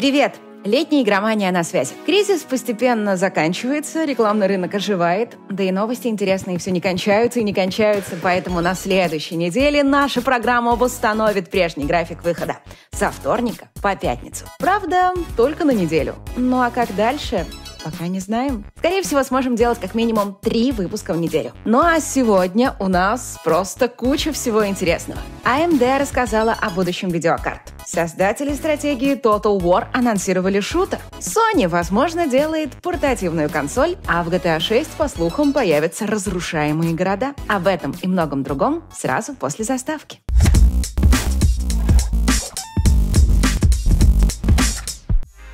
Привет! Летняя игромания на связи. Кризис постепенно заканчивается, рекламный рынок оживает, да и новости интересные все не кончаются и не кончаются, поэтому на следующей неделе наша программа восстановит прежний график выхода. Со вторника по пятницу. Правда, только на неделю. Ну а как дальше? Пока не знаем. Скорее всего, сможем делать как минимум три выпуска в неделю. Ну а сегодня у нас просто куча всего интересного. AMD рассказала о будущем видеокарт. Создатели стратегии Total War анонсировали шутер. Sony, возможно, делает портативную консоль, а в GTA 6, по слухам, появятся разрушаемые города. Об этом и многом другом сразу после заставки.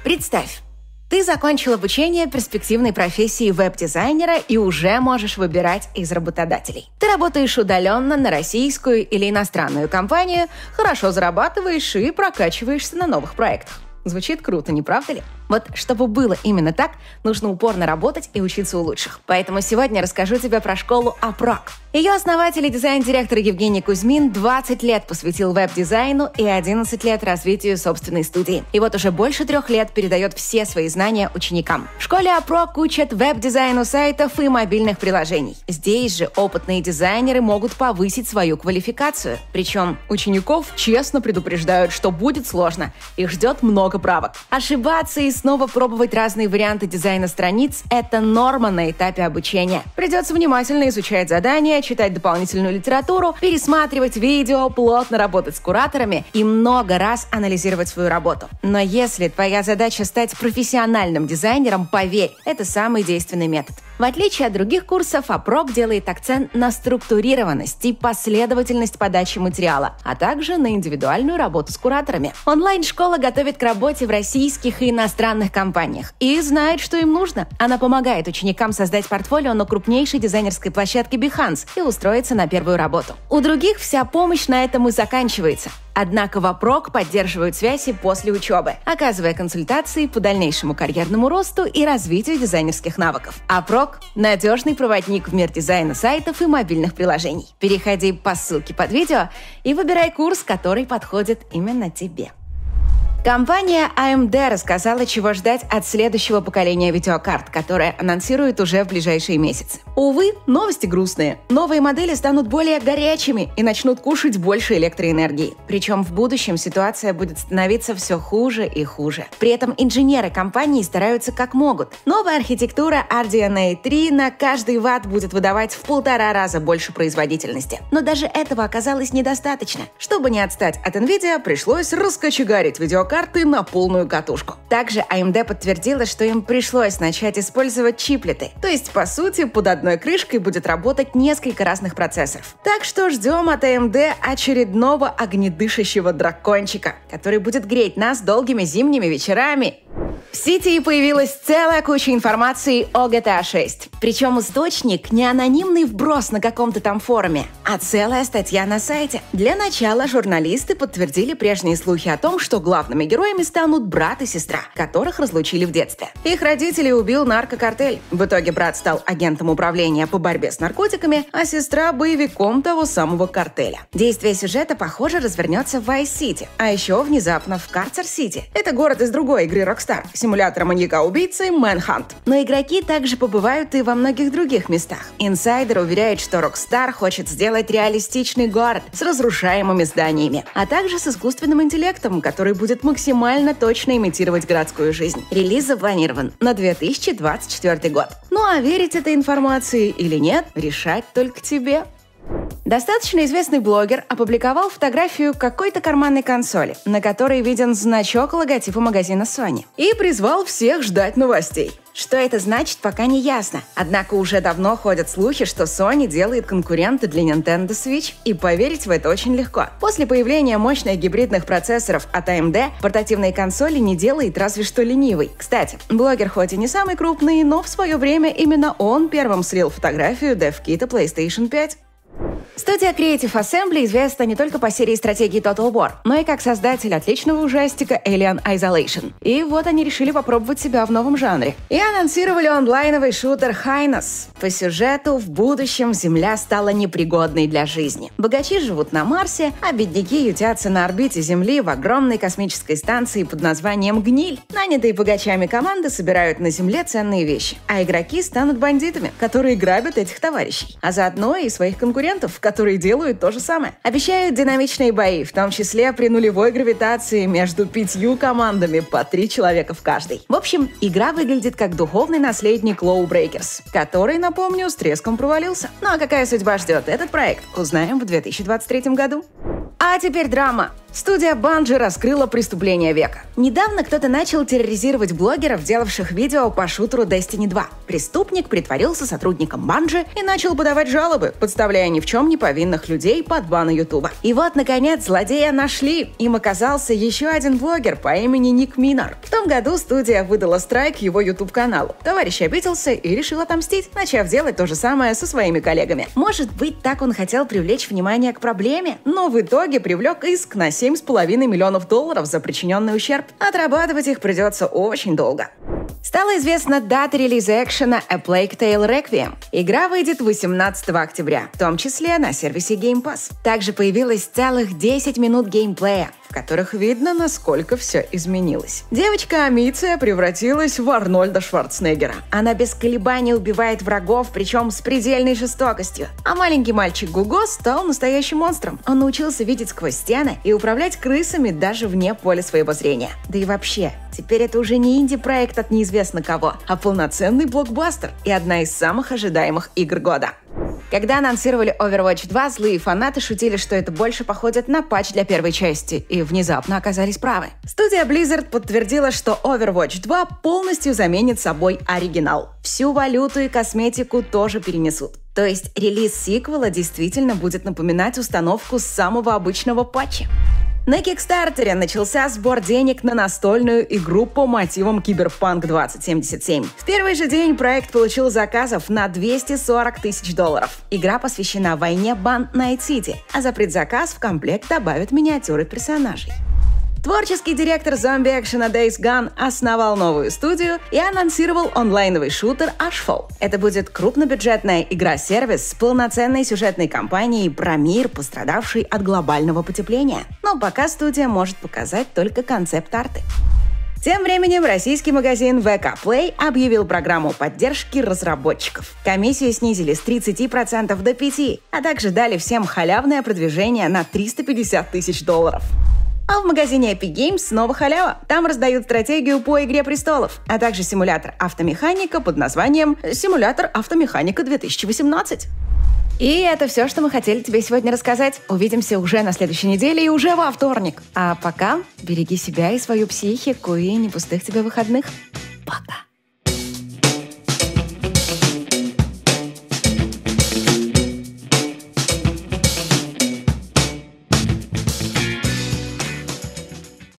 Представь, ты закончил обучение перспективной профессии веб-дизайнера и уже можешь выбирать из работодателей. Ты работаешь удаленно на российскую или иностранную компанию, хорошо зарабатываешь и прокачиваешься на новых проектах. Звучит круто, не правда ли? Вот чтобы было именно так, нужно упорно работать и учиться у лучших. Поэтому сегодня расскажу тебе про школу Апрок. Ее основатель и дизайн-директор Евгений Кузьмин 20 лет посвятил веб-дизайну и 11 лет развитию собственной студии. И вот уже больше трех лет передает все свои знания ученикам. В школе Апрок учат веб-дизайну сайтов и мобильных приложений. Здесь же опытные дизайнеры могут повысить свою квалификацию. Причем учеников честно предупреждают, что будет сложно. Их ждет много правок. Ошибаться и снова пробовать разные варианты дизайна страниц – это норма на этапе обучения. Придется внимательно изучать задания, читать дополнительную литературу, пересматривать видео, плотно работать с кураторами и много раз анализировать свою работу. Но если твоя задача стать профессиональным дизайнером, поверь, это самый действенный метод. В отличие от других курсов, АПРОК делает акцент на структурированность и последовательность подачи материала, а также на индивидуальную работу с кураторами. Онлайн-школа готовит к работе в российских и иностранных компаниях и знает, что им нужно. Она помогает ученикам создать портфолио на крупнейшей дизайнерской площадке Behance и устроиться на первую работу. У других вся помощь на этом и заканчивается. Однако Вопрок поддерживают связи после учебы, оказывая консультации по дальнейшему карьерному росту и развитию дизайнерских навыков. Опрок – надежный проводник в мир дизайна сайтов и мобильных приложений. Переходи по ссылке под видео и выбирай курс, который подходит именно тебе. Компания AMD рассказала, чего ждать от следующего поколения видеокарт, которое анонсирует уже в ближайшие месяцы. Увы, новости грустные. Новые модели станут более горячими и начнут кушать больше электроэнергии. Причем в будущем ситуация будет становиться все хуже и хуже. При этом инженеры компании стараются как могут. Новая архитектура RDNA 3 на каждый ватт будет выдавать в полтора раза больше производительности. Но даже этого оказалось недостаточно. Чтобы не отстать от NVIDIA, пришлось раскочегарить видеокарты карты на полную катушку. Также AMD подтвердила, что им пришлось начать использовать чиплеты. То есть, по сути, под одной крышкой будет работать несколько разных процессоров. Так что ждем от AMD очередного огнедышащего дракончика, который будет греть нас долгими зимними вечерами в сети появилась целая куча информации о GTA 6. Причем источник не анонимный вброс на каком-то там форуме, а целая статья на сайте. Для начала журналисты подтвердили прежние слухи о том, что главными героями станут брат и сестра, которых разлучили в детстве. Их родителей убил наркокартель. В итоге брат стал агентом управления по борьбе с наркотиками, а сестра – боевиком того самого картеля. Действие сюжета, похоже, развернется в Vice-City, а еще внезапно в Карцер-Сити. Это город из другой игры Rockstar симулятора маньяка-убийцы Manhunt. Но игроки также побывают и во многих других местах. Инсайдер уверяет, что Rockstar хочет сделать реалистичный город с разрушаемыми зданиями, а также с искусственным интеллектом, который будет максимально точно имитировать городскую жизнь. Релиз запланирован на 2024 год. Ну а верить этой информации или нет, решать только тебе. Достаточно известный блогер опубликовал фотографию какой-то карманной консоли, на которой виден значок логотипа магазина Sony, и призвал всех ждать новостей. Что это значит, пока не ясно. Однако уже давно ходят слухи, что Sony делает конкуренты для Nintendo Switch, и поверить в это очень легко. После появления мощных гибридных процессоров от AMD, портативные консоли не делает разве что ленивый. Кстати, блогер хоть и не самый крупный, но в свое время именно он первым слил фотографию DevKit PlayStation 5. Студия Creative Assembly известна не только по серии стратегии Total War, но и как создатель отличного ужастика Alien Isolation. И вот они решили попробовать себя в новом жанре. И анонсировали онлайновый шутер Highness. По сюжету, в будущем Земля стала непригодной для жизни. Богачи живут на Марсе, а бедняки ютятся на орбите Земли в огромной космической станции под названием «Гниль». Нанятые богачами команды собирают на Земле ценные вещи, а игроки станут бандитами, которые грабят этих товарищей, а заодно и своих конкурентов, которые делают то же самое. Обещают динамичные бои, в том числе при нулевой гравитации между пятью командами по три человека в каждой. В общем, игра выглядит как духовный наследник Low Breakers, который, напомню, с треском провалился. Ну а какая судьба ждет этот проект, узнаем в 2023 году. А теперь драма. Студия Банжи раскрыла преступление века. Недавно кто-то начал терроризировать блогеров, делавших видео по шутеру Destiny 2. Преступник притворился сотрудником Банжи и начал подавать жалобы, подставляя ни в чем не повинных людей под бан Ютуба. И вот, наконец, злодея нашли. Им оказался еще один блогер по имени Ник Минар. В том году студия выдала страйк его YouTube-каналу. Товарищ обиделся и решил отомстить, начав делать то же самое со своими коллегами. Может быть, так он хотел привлечь внимание к проблеме, но в итоге привлек иск на 7 7,5 миллионов долларов за причиненный ущерб. Отрабатывать их придется очень долго. Стала известна дата релиза экшена A Plague Tale Requiem. Игра выйдет 18 октября, в том числе на сервисе Game Pass. Также появилось целых 10 минут геймплея, которых видно, насколько все изменилось. Девочка Амиция превратилась в Арнольда Шварценеггера. Она без колебаний убивает врагов, причем с предельной жестокостью. А маленький мальчик Гуго стал настоящим монстром. Он научился видеть сквозь стены и управлять крысами даже вне поля своего зрения. Да и вообще, теперь это уже не инди-проект от неизвестно кого, а полноценный блокбастер и одна из самых ожидаемых игр года. Когда анонсировали Overwatch 2, злые фанаты шутили, что это больше походит на патч для первой части, и внезапно оказались правы. Студия Blizzard подтвердила, что Overwatch 2 полностью заменит собой оригинал. Всю валюту и косметику тоже перенесут. То есть релиз сиквела действительно будет напоминать установку самого обычного патча. На Кикстартере начался сбор денег на настольную игру по мотивам Киберпанк 2077. В первый же день проект получил заказов на 240 тысяч долларов. Игра посвящена войне банд Night City, а за предзаказ в комплект добавят миниатюры персонажей. Творческий директор зомби-экшена Days Gone основал новую студию и анонсировал онлайновый шутер Ashfall. Это будет крупнобюджетная игра-сервис с полноценной сюжетной кампанией про мир, пострадавший от глобального потепления. Но пока студия может показать только концепт-арты. Тем временем российский магазин VK Play объявил программу поддержки разработчиков. Комиссию снизили с 30% до 5%, а также дали всем халявное продвижение на 350 тысяч долларов. А в магазине Epic Games снова халява. Там раздают стратегию по «Игре престолов», а также симулятор автомеханика под названием «Симулятор автомеханика 2018». И это все, что мы хотели тебе сегодня рассказать. Увидимся уже на следующей неделе и уже во вторник. А пока береги себя и свою психику и не пустых тебе выходных. Пока.